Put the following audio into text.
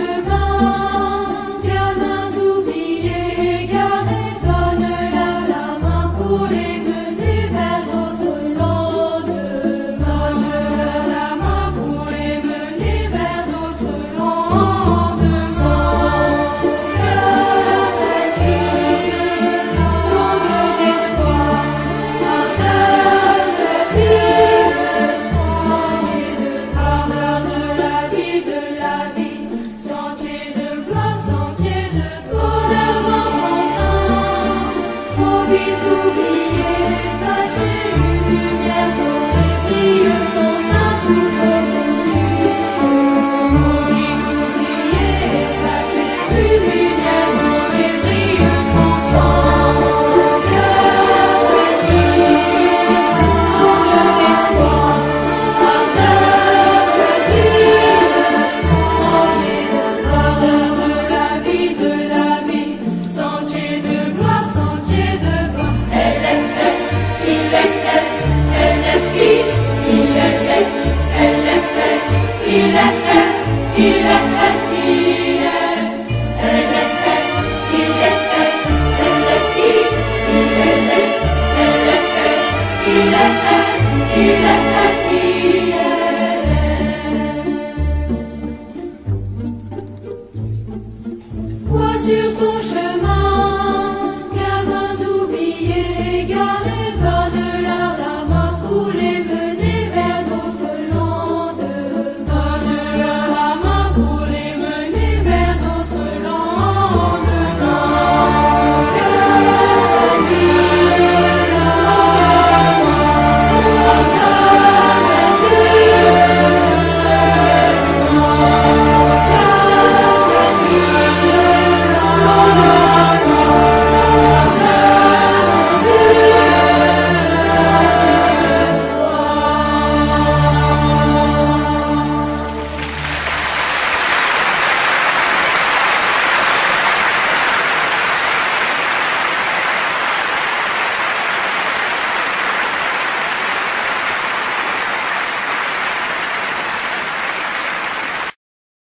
Sur ma vivo, vivo. Ile